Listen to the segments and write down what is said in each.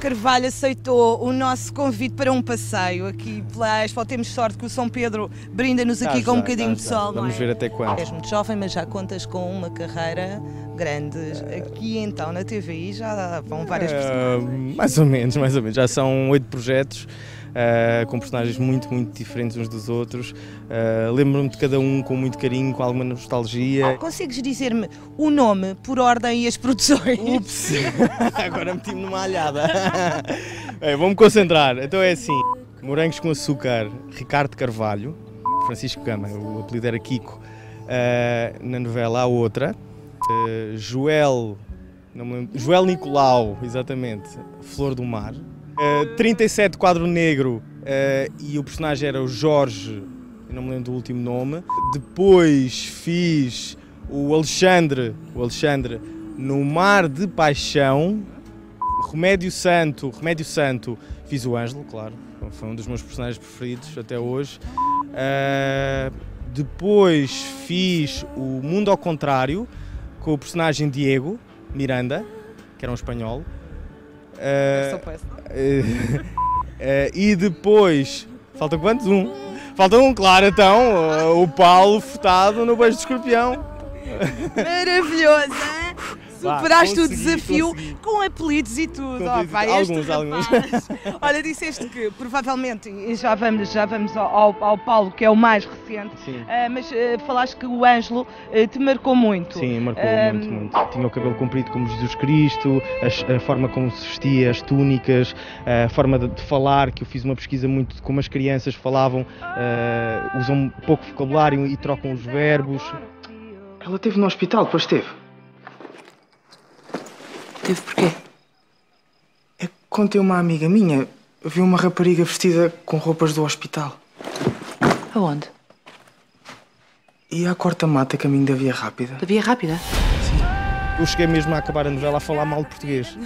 Carvalho aceitou o nosso convite para um passeio aqui pela Expo. Temos sorte que o São Pedro brinda-nos aqui Tá com um já, bocadinho tá de sol. Vamos é? ver até quando. És muito jovem, mas já contas com uma carreira grande. Aqui então na TVI já vão várias pessoas. Ah, mais ou menos, mais ou menos. Já são oito projetos. Ah, com personagens muito, muito diferentes uns dos outros. Ah, Lembro-me de cada um com muito carinho, com alguma nostalgia. Consegues dizer-me o nome por ordem e as produções? Ups! Agora meti-me numa alhada. Bem, Vou-me concentrar. Então é assim: Morangos com Açúcar, Ricardo Carvalho, Francisco Gama, o apelido era Kiko. Ah, na novela há outra. Joel, não Joel Nicolau, exatamente, Flor do Mar. Ah, 37 Quadro Negro ah, e o personagem era o Jorge, não me lembro do último nome. Depois fiz o Alexandre, o Alexandre no Mar de Paixão. Remédio Santo, Remédio Santo, fiz o Ângelo, claro, foi um dos meus personagens preferidos até hoje. Ah, depois fiz o Mundo ao Contrário com o personagem Diego Miranda, que era um espanhol. Eh, eh, e depois. Falta quantos? Um. Falta um, claro, então. O Paulo Furtado no Beijo de Escorpião. Maravilhoso, hein? Vá, Superaste o desafio consegui. com apelidos e tudo. Vai, este alguns, alguns. rapaz. Olha, disseste que provavelmente, e já vamos, já vamos ao, ao- Paulo, que é o mais recente, ah, mas ah, falaste que o Ângelo ah, te marcou muito. Sim, marcou muito, muito. Tinha o cabelo comprido como Jesus Cristo, as- a, forma como se vestia, as túnicas, a forma de, de falar, que eu fiz uma pesquisa muito de como as crianças falavam, usam pouco vocabulário e trocam os verbos. Ela esteve no hospital, depois esteve. Teve porquê? É que contei uma amiga minha, viu uma rapariga vestida com roupas do hospital. Aonde? E à corta-mata, caminho da Via Rápida. Da Via Rápida? Eu cheguei mesmo a acabar a novela a falar mal de português.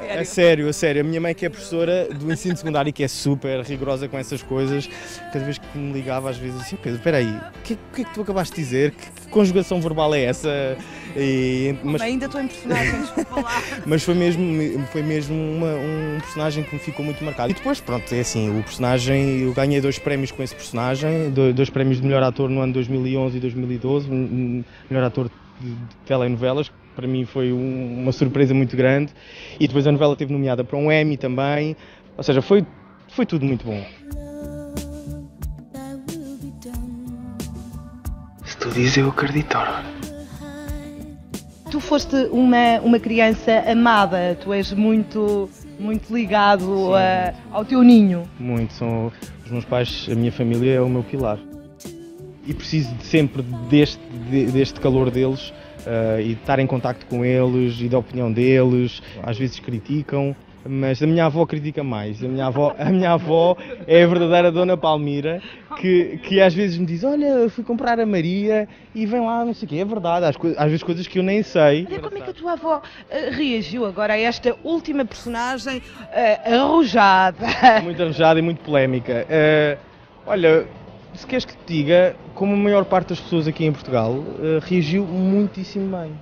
É sério, a sério. A minha mãe que é professora do ensino secundário e que é super rigorosa com essas coisas, cada vez que me ligava às vezes assim, Pedro, espera aí, o que, o que é que tu acabaste de dizer? Que, que conjugação verbal é essa? E- mas, Ainda estou em lá. mas foi mesmo, foi mesmo uma- um personagem que me ficou muito marcado. E depois, pronto, é assim, o personagem, eu ganhei dois prémios com esse personagem, do- dois prémios de melhor ator no ano 2011 e 2012, um- um melhor ator de, telenovelas, para mim foi um- uma surpresa muito grande. E depois a novela teve nomeada para um Emmy também, ou seja, foi, foi tudo muito bom. Se tu dizes, eu acredito. Tu foste uma, uma criança amada, tu és muito, muito ligado a- ao teu ninho. Muito, são os meus pais, a minha família é o meu pilar. E preciso de sempre deste, de- deste calor deles ah, e de estar em contacto com eles e da opinião deles. Às vezes criticam, mas a minha avó critica mais. A minha avó, a minha avó é a verdadeira Dona Palmira que, que às vezes me diz: Olha, fui comprar a Maria e vem lá, não sei o quê. É verdade, às, às vezes coisas que eu nem sei. Olha como é que a tua avó eh, reagiu agora a esta última personagem eh, arrojada. muito arrojada e muito polémica. Eh, olha, se queres que te diga, como a maior parte das pessoas aqui em Portugal, eh, reagiu muitíssimo bem.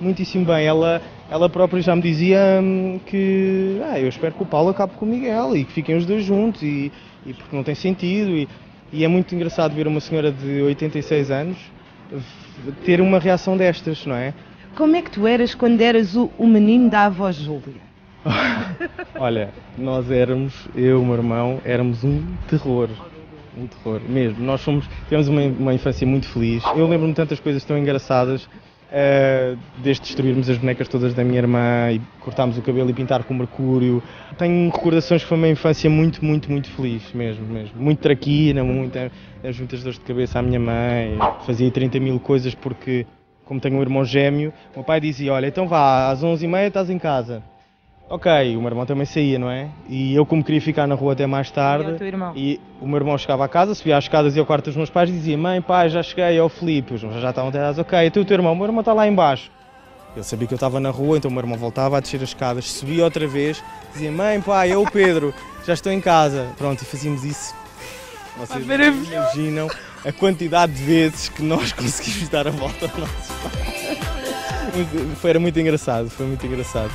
Muitíssimo bem. Ela, ela própria já me dizia hum, que ah, eu espero que o Paulo acabe com o Miguel e que fiquem os dois juntos e, e porque não tem sentido. E, e é muito engraçado ver uma senhora de 86 anos ter uma reação destas, não é? Como é que tu eras quando eras o, o menino da avó Júlia? Olha, nós éramos, eu e o meu irmão, éramos um terror. Um terror, mesmo. Nós fomos, tivemos uma, uma infância muito feliz. Eu lembro-me de tantas coisas tão engraçadas, eh, desde destruirmos as bonecas todas da minha irmã e cortarmos o cabelo e pintar com mercúrio. Tenho recordações que foi uma infância muito, muito, muito feliz, mesmo, mesmo. Muito traquina, muita, as muitas dores de cabeça à minha mãe. Fazia 30 mil coisas porque, como tenho um irmão gêmeo, o meu pai dizia, olha, então vá, às 11h30 estás em casa. Ok, o meu irmão também saía, não é? E eu, como queria ficar na rua até mais tarde, E o teu irmão? e o meu irmão chegava a casa, subia às escadas e ao quarto dos meus pais e dizia: Mãe, pai, já cheguei, é o Filipe. Os meus já estavam atrás, ok, tu e o teu irmão, o meu irmão está lá embaixo. Ele sabia que eu estava na rua, então o meu irmão voltava a descer as escadas, subia outra vez, dizia: Mãe, pai, é o Pedro, já estou em casa. Pronto, e fazíamos isso. Vocês não imaginam a quantidade de vezes que nós conseguimos dar a volta ao nosso pai. Foi, era muito engraçado, foi muito engraçado.